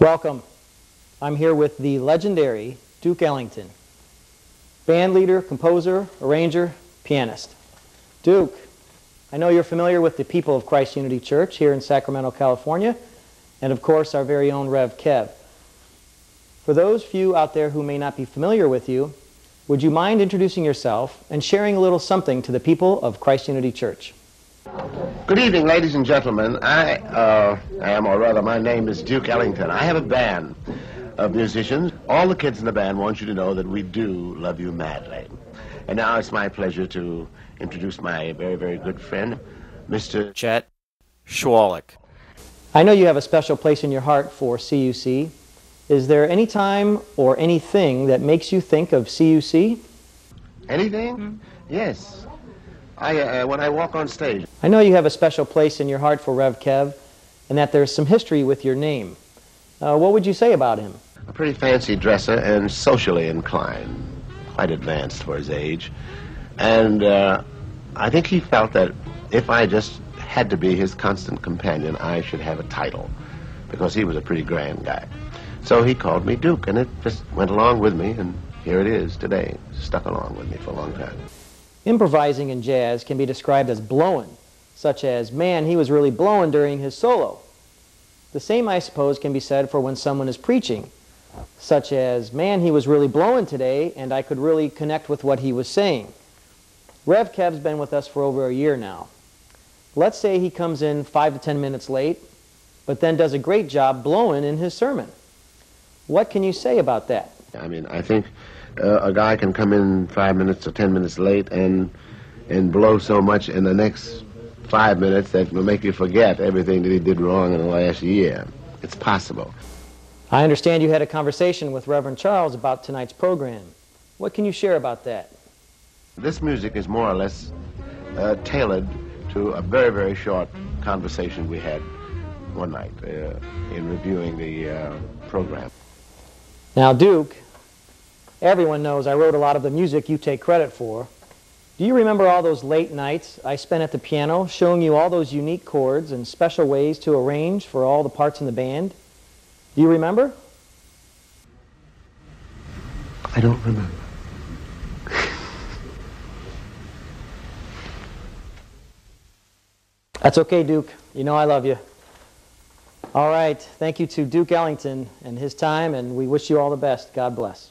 Welcome. I'm here with the legendary Duke Ellington, band leader, composer, arranger, pianist. Duke, I know you're familiar with the people of Christ Unity Church here in Sacramento, California, and of course our very own Rev Kev. For those few out there who may not be familiar with you, would you mind introducing yourself and sharing a little something to the people of Christ Unity Church? Good evening, ladies and gentlemen. I uh, am, or rather, my name is Duke Ellington. I have a band of musicians. All the kids in the band want you to know that we do love you madly. And now it's my pleasure to introduce my very, very good friend, Mr. Chet Schwalik. I know you have a special place in your heart for CUC. Is there any time or anything that makes you think of CUC? Anything? Hmm. Yes. I, uh, when I walk on stage, I know you have a special place in your heart for Rev Kev and that there's some history with your name. Uh, what would you say about him? a pretty fancy dresser and socially inclined, quite advanced for his age. And uh, I think he felt that if I just had to be his constant companion, I should have a title, because he was a pretty grand guy. So he called me Duke, and it just went along with me, and here it is today. Stuck along with me for a long time. Improvising in jazz can be described as blowing, such as, man, he was really blowing during his solo. The same, I suppose, can be said for when someone is preaching, such as, man, he was really blowing today, and I could really connect with what he was saying. Rev Kev's been with us for over a year now. Let's say he comes in five to ten minutes late, but then does a great job blowing in his sermon. What can you say about that? I mean, I think uh, a guy can come in five minutes or ten minutes late and and blow so much in the next five minutes that will make you forget everything that he did wrong in the last year. It's possible. I understand you had a conversation with Reverend Charles about tonight's program. What can you share about that? This music is more or less uh, tailored to a very, very short conversation we had one night uh, in reviewing the uh, program. Now, Duke, everyone knows I wrote a lot of the music you take credit for. Do you remember all those late nights I spent at the piano showing you all those unique chords and special ways to arrange for all the parts in the band? Do you remember? I don't remember. That's okay, Duke. You know I love you. All right. Thank you to Duke Ellington and his time, and we wish you all the best. God bless.